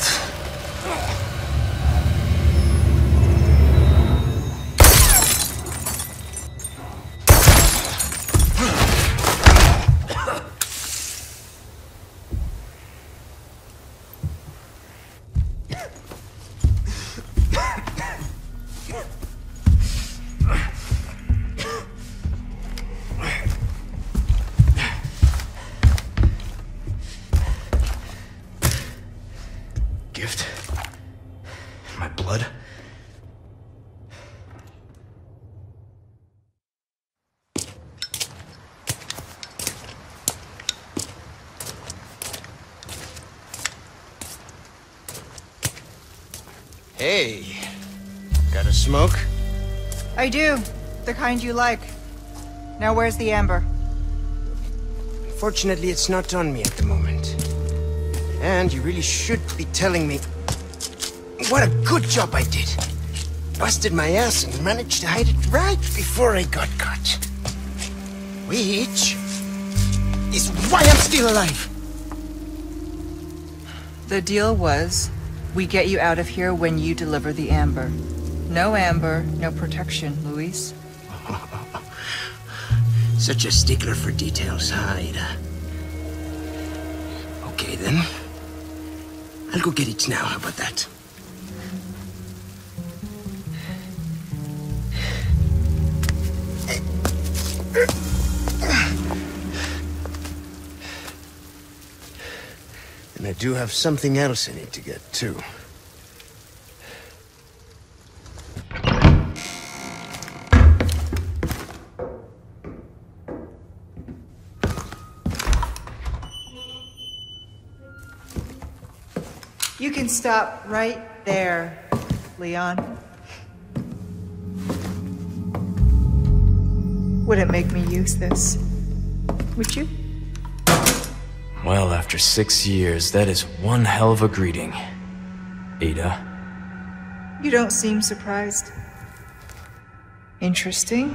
the Hey, got a smoke? I do. The kind you like. Now where's the amber? Fortunately, it's not on me at the moment. And you really should be telling me what a good job I did. Busted my ass and managed to hide it right before I got caught. Which is why I'm still alive. The deal was, we get you out of here when you deliver the amber. No amber, no protection, Luis. Such a stickler for details, huh, Ada? Okay, then. I'll go get it now. How about that? do have something else I need to get, too. You can stop right there, Leon. Would it make me use this. Would you? Well, after six years, that is one hell of a greeting. Ada. You don't seem surprised. Interesting.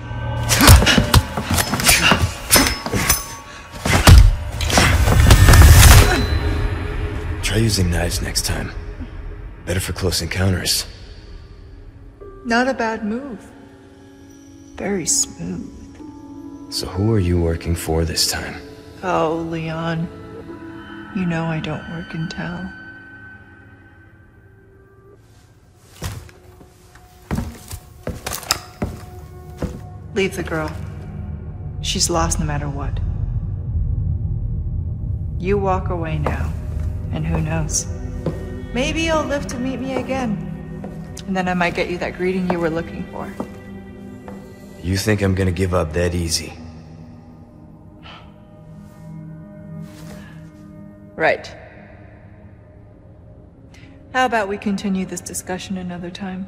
Try using knives next time. Better for close encounters. Not a bad move. Very smooth. So who are you working for this time? Oh, Leon. You know I don't work in town. Leave the girl. She's lost no matter what. You walk away now, and who knows? Maybe you'll live to meet me again. And then I might get you that greeting you were looking for. You think I'm gonna give up that easy? Right. How about we continue this discussion another time?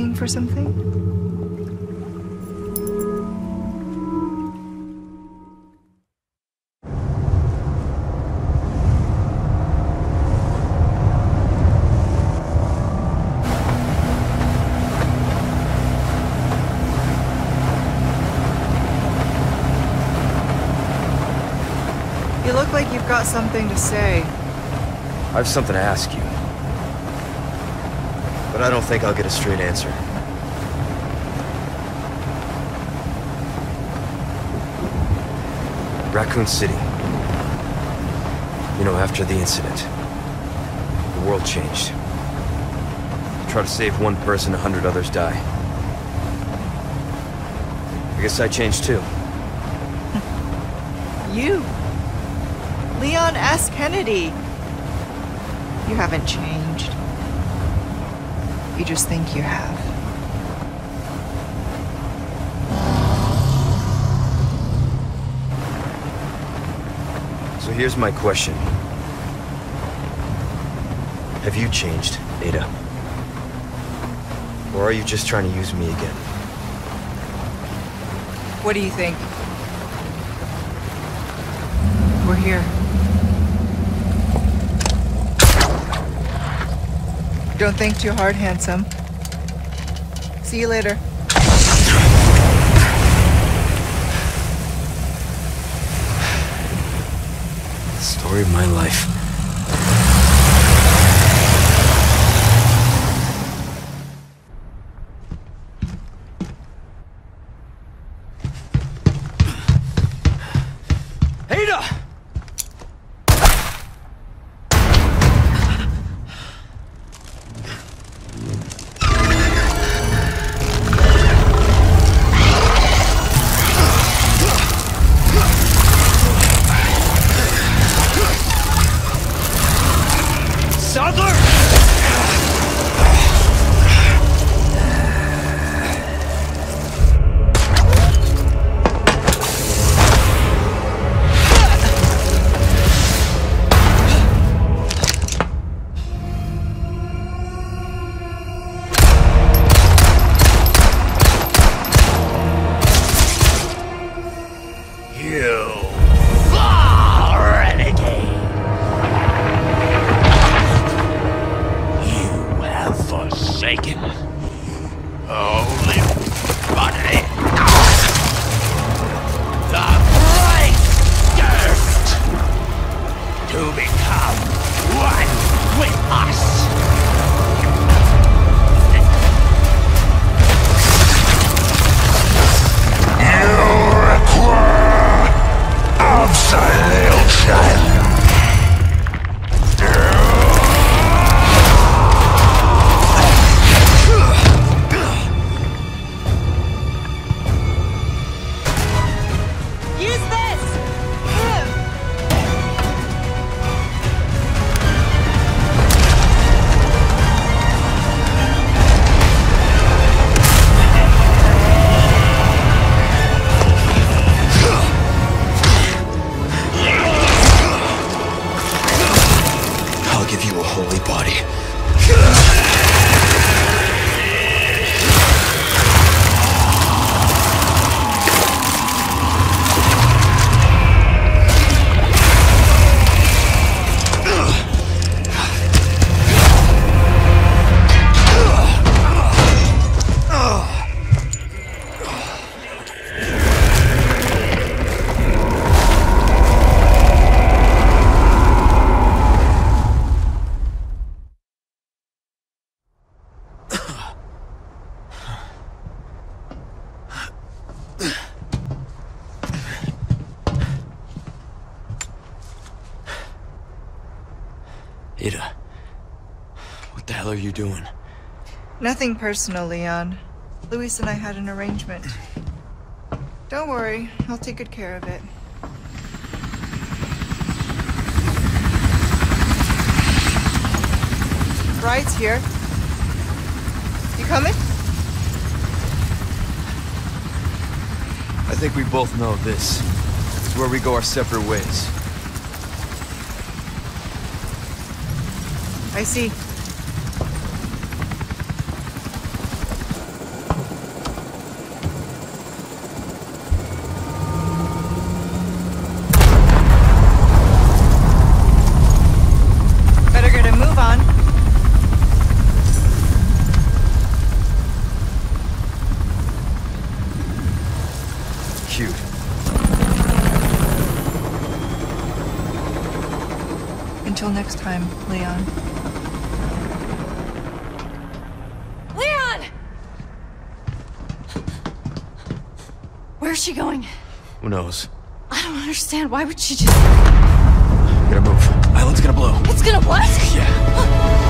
Looking for something? You look like you've got something to say. I have something to ask you. But I don't think I'll get a straight answer. Raccoon City. You know, after the incident, the world changed. Try to save one person, a hundred others die. I guess I changed too. You. Leon S. Kennedy. You haven't changed. You just think you have. So here's my question. Have you changed, Ada? Or are you just trying to use me again? What do you think? We're here. Don't think too hard, handsome. See you later. Story of my life. Ada, what the hell are you doing? Nothing personal, Leon. Luis and I had an arrangement. Don't worry, I'll take good care of it. Bride's here. You coming? I think we both know this is where we go our separate ways. I see. Better get a move on. Cute. Until next time. Leon! Where's she going? Who knows? I don't understand. Why would she just. Gotta move. Island's gonna blow. It's gonna what? Yeah.